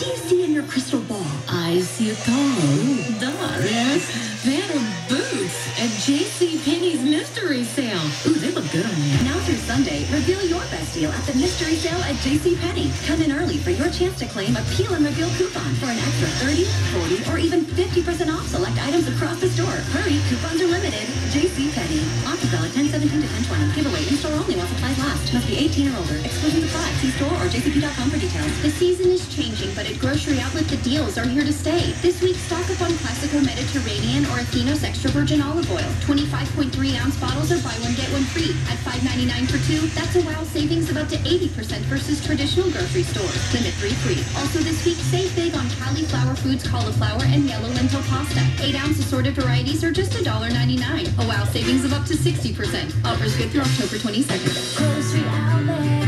do you see in your crystal ball? I see a car. Duh. Yes. With boots at J.C. Penney's mystery sale. Ooh, they look good on me. Now through Sunday, reveal your best deal at the mystery sale at J.C. Penney. Come in early for your chance to claim a peel and reveal coupon for an extra 30, 40, or even 50% off select items across the store. Hurry, coupons are limited. J.C. JCPenney. Offer valid 1017 to 1020. Giveaway in store only while supplies last. Must be 18 or older. Exclusions apply. See store or jcp.com for details. The season is changing, but at Grocery Outlet, the deals are here to stay. This week, stock up on Classico Mediterranean or Athenos Extra Virgin Olive Oil. 25.3 ounce bottles are buy one, get one free. At $5.99 for two, that's a wow savings of up to 80% versus traditional grocery stores. Limit three free. Also this week, save big on Cauliflower Foods cauliflower and yellow lentil pasta. 8 ounce assorted varieties are just $1.99. A wow savings of up to 60%. Offers good through October 22nd.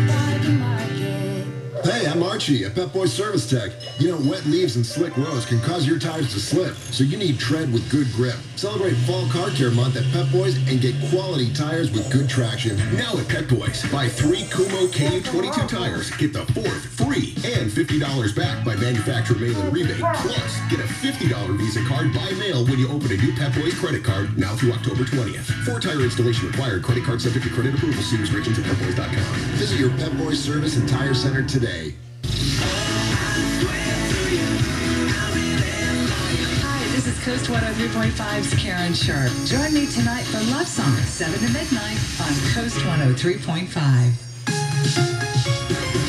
I'm Archie at Pep Boy Service Tech. You know, wet leaves and slick roads can cause your tires to slip, so you need tread with good grip. Celebrate Fall Car Care Month at Pep Boys and get quality tires with good traction. Now at Pep Boys, buy three Kumho KU22 tires, get the fourth free, and $50 back by manufacturer mail-in rebate. Plus, get a $50 Visa card by mail when you open a new Pep Boys credit card now through October 20th. Four tire installation required. Credit card subject to credit approval. See restrictions at pepboys.com. Visit your Pep Boys service and tire center today. KOST 103.5's Karen Sharp. Join me tonight for Love Song, 7 to midnight on KOST 103.5.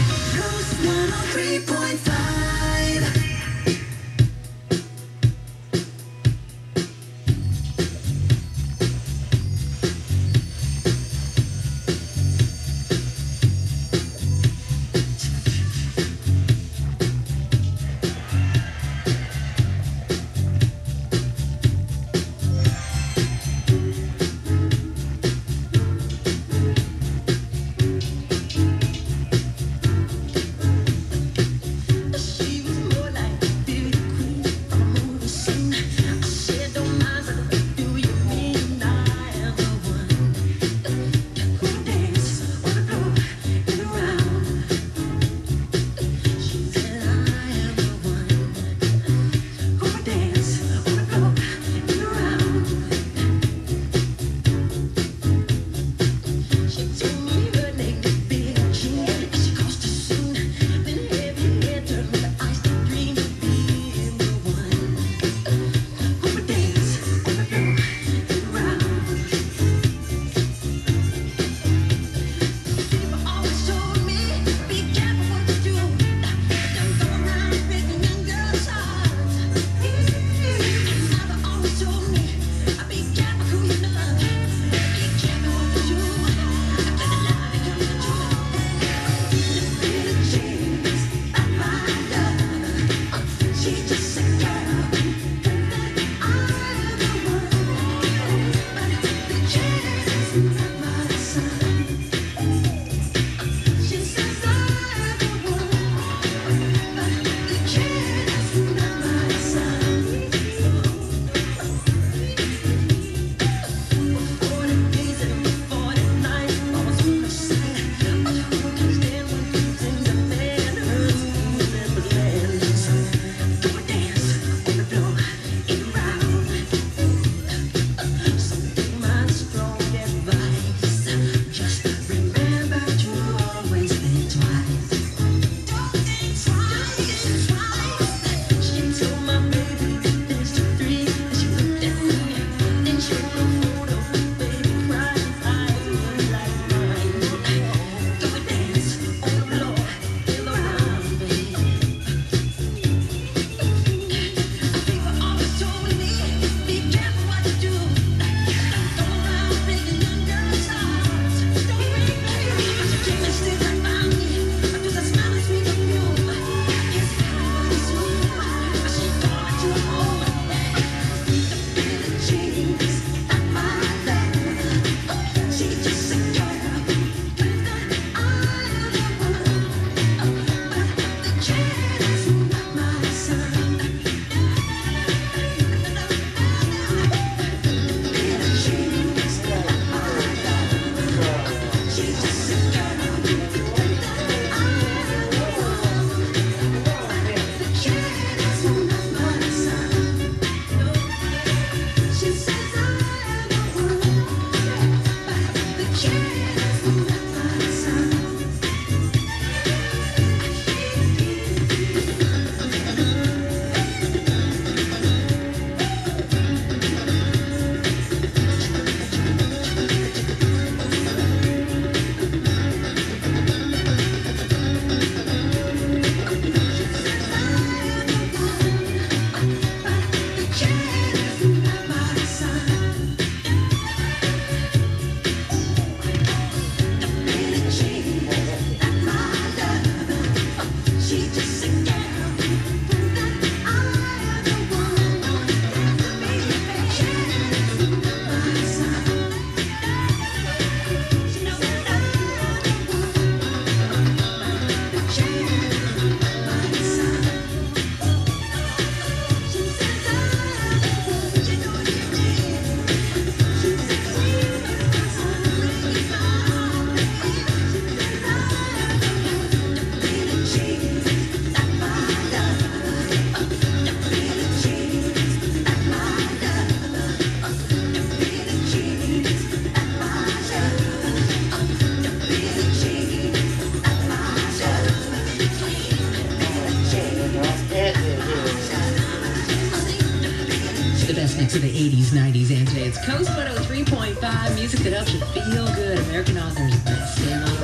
music that helps you feel good. American authors by Sam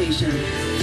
station.